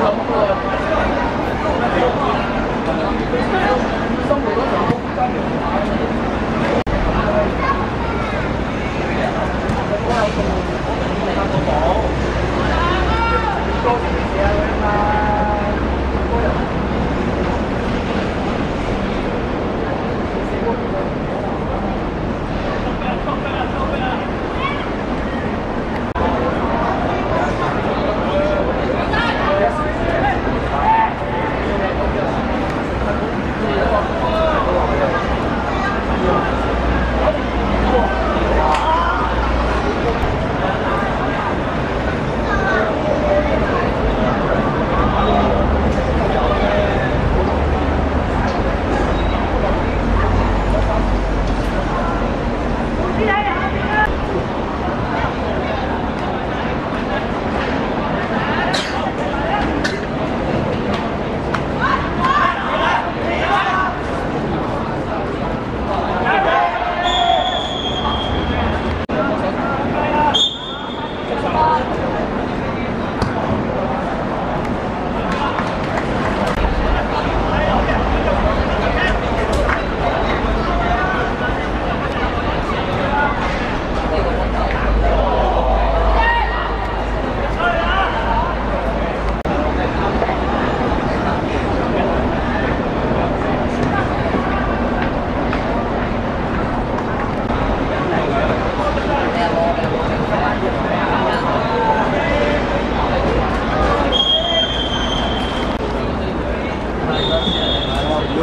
감사합니다.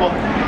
Unbelievable.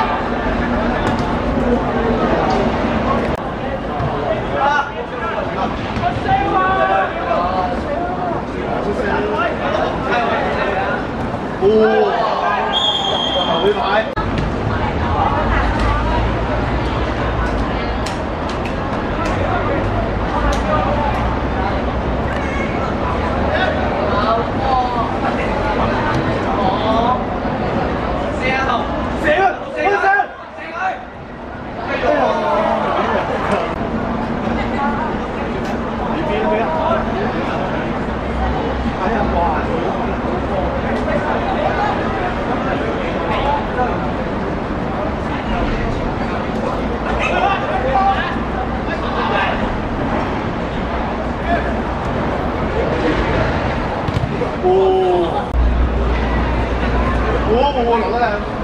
哦，好厉害！我我我老大。